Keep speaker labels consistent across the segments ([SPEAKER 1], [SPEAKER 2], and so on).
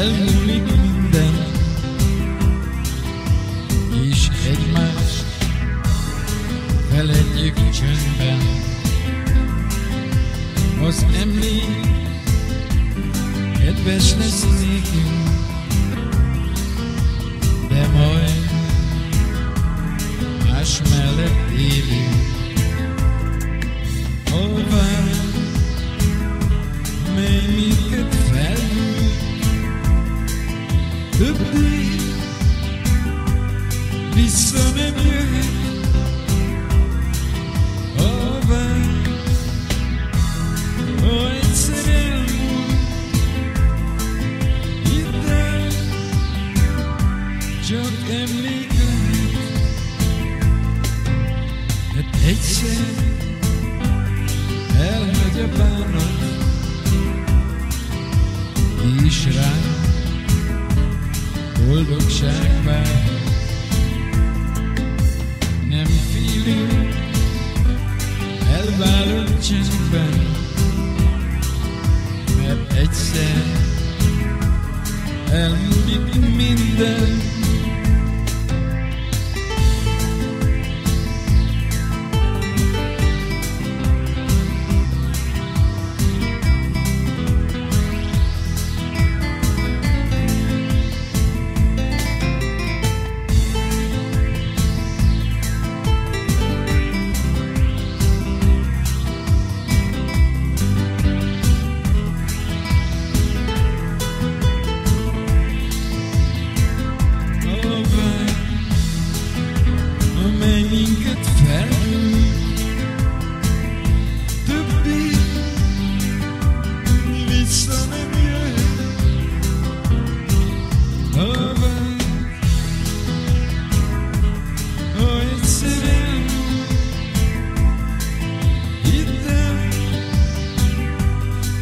[SPEAKER 1] elmúlik minden, és egymást feledjük csöndben. Az emlék kedves lesz nékünk, de majd más mellett élünk. любви Lisse mes mieux Oh ben Oh enseñemos E Çok emlidir Ne teyze El mecebana İşrak boldogság vár. Nem félünk, elválunk csendben, mert egyszer elmúlik minden.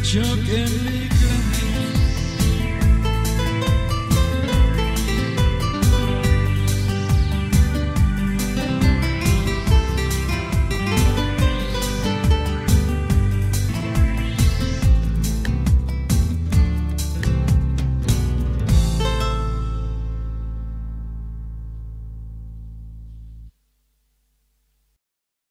[SPEAKER 1] Chuck and Nick.